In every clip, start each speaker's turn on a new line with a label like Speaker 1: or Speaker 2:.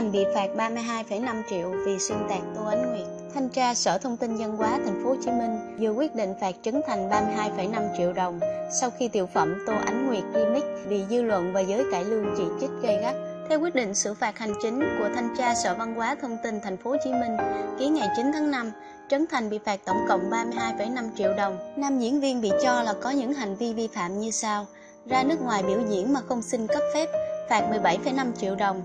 Speaker 1: Thành bị phạt 32,5 triệu vì xuyên tạc Tô Ánh Nguyệt. Thanh tra Sở Thông tin Văn hóa Thành phố Hồ Chí Minh vừa quyết định phạt Trấn Thành 32,5 triệu đồng sau khi tiểu phẩm Tô Ánh Nguyệt remix bị dư luận và giới cải lương chỉ trích gay gắt. Theo quyết định xử phạt hành chính của Thanh tra Sở Văn hóa Thông tin Thành phố Hồ Chí Minh ký ngày 9 tháng 5, Trấn Thành bị phạt tổng cộng 32,5 triệu đồng. Nam diễn viên bị cho là có những hành vi vi phạm như sau: ra nước ngoài biểu diễn mà không xin cấp phép, phạt 17,5 triệu đồng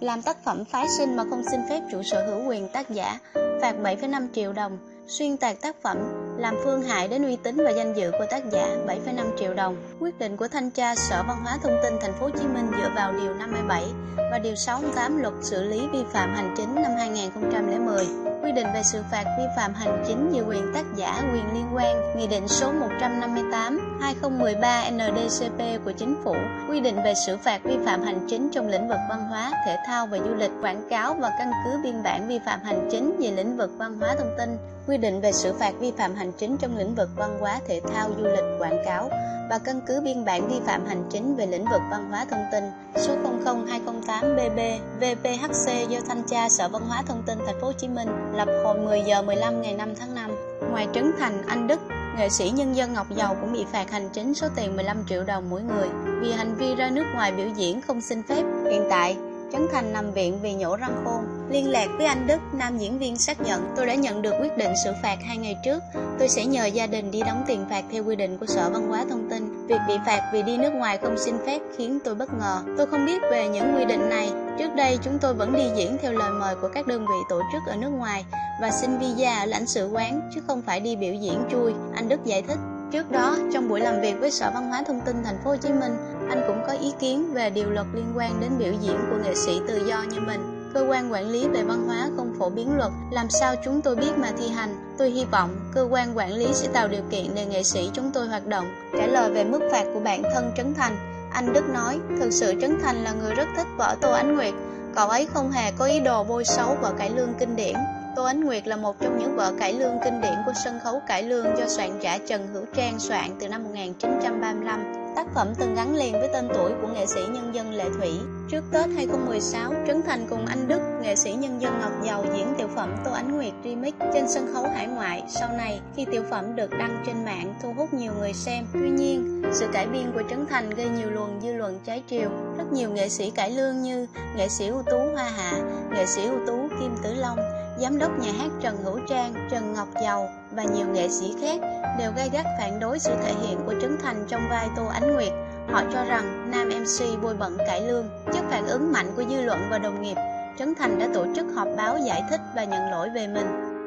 Speaker 1: làm tác phẩm phái sinh mà không xin phép chủ sở hữu quyền tác giả, phạt 7,5 triệu đồng, xuyên tạc tác phẩm, làm phương hại đến uy tín và danh dự của tác giả 7,5 triệu đồng. Quyết định của thanh tra Sở Văn hóa Thông tin Thành phố Hồ Chí Minh dựa vào điều 57 và điều 68 Luật xử lý vi phạm hành chính năm 2010 quy định về xử phạt vi phạm hành chính về quyền tác giả, quyền liên quan, Nghị định số 158 2013 NDCP của Chính phủ, quy định về xử phạt vi phạm hành chính trong lĩnh vực văn hóa, thể thao và du lịch, quảng cáo và căn cứ biên bản vi phạm hành chính về lĩnh vực văn hóa thông tin, quy định về xử phạt vi phạm hành hành chính trong lĩnh vực văn hóa, thể thao, du lịch, quảng cáo và căn cứ biên bản vi phạm hành chính về lĩnh vực văn hóa thông tin số 00208 BB VPHC do thanh tra Sở Văn hóa Thông tin Thành phố Hồ Chí Minh lập hồi 10 giờ 15 ngày 5 tháng 5. Ngoài Trấn Thành, Anh Đức, nghệ sĩ nhân dân Ngọc Dầu cũng bị phạt hành chính số tiền 15 triệu đồng mỗi người vì hành vi ra nước ngoài biểu diễn không xin phép. Hiện tại, Trấn Thành nằm viện vì nhổ răng khôn. Liên lạc với anh Đức, nam diễn viên xác nhận tôi đã nhận được quyết định xử phạt hai ngày trước. Tôi sẽ nhờ gia đình đi đóng tiền phạt theo quy định của Sở Văn hóa Thông tin. Việc bị phạt vì đi nước ngoài không xin phép khiến tôi bất ngờ. Tôi không biết về những quy định này. Trước đây chúng tôi vẫn đi diễn theo lời mời của các đơn vị tổ chức ở nước ngoài và xin visa ở lãnh sự quán chứ không phải đi biểu diễn chui, anh Đức giải thích. Trước đó, trong buổi làm việc với Sở Văn hóa Thông tin Thành phố Hồ Chí Minh, anh cũng có ý kiến về điều luật liên quan đến biểu diễn của nghệ sĩ tự do như mình. Cơ quan quản lý về văn hóa không phổ biến luật, làm sao chúng tôi biết mà thi hành? Tôi hy vọng cơ quan quản lý sẽ tạo điều kiện để nghệ sĩ chúng tôi hoạt động. Trả lời về mức phạt của bản thân Trấn Thành, anh Đức nói, thực sự Trấn Thành là người rất thích vợ Tô Ánh Nguyệt. Cậu ấy không hề có ý đồ bôi xấu vợ cải lương kinh điển. Tô Ánh Nguyệt là một trong những vợ cải lương kinh điển của sân khấu cải lương do soạn giả Trần Hữu Trang soạn từ năm 1935. Tác phẩm từng gắn liền với tên tuổi của nghệ sĩ nhân dân Lệ Thủy. Trước Tết 2016, Trấn Thành cùng anh Đức, nghệ sĩ nhân dân Ngọc Dầu diễn tiểu phẩm Tô Ánh Nguyệt remix trên sân khấu hải ngoại. Sau này, khi tiểu phẩm được đăng trên mạng thu hút nhiều người xem. Tuy nhiên, sự cải biên của Trấn Thành gây nhiều luồng dư luận trái chiều. Rất nhiều nghệ sĩ cải lương như nghệ sĩ ưu tú Hoa Hạ, nghệ sĩ ưu tú Kim Tử Long, giám đốc nhà hát Trần Hữu Trang, Trần Ngọc Dầu và nhiều nghệ sĩ khác đều gay gắt phản đối sự thể hiện của Trấn Thành trong vai Tô Ánh Nguyệt. Họ cho rằng nam MC bôi bẩn cải lương. Trước phản ứng mạnh của dư luận và đồng nghiệp, Trấn Thành đã tổ chức họp báo giải thích và nhận lỗi về mình.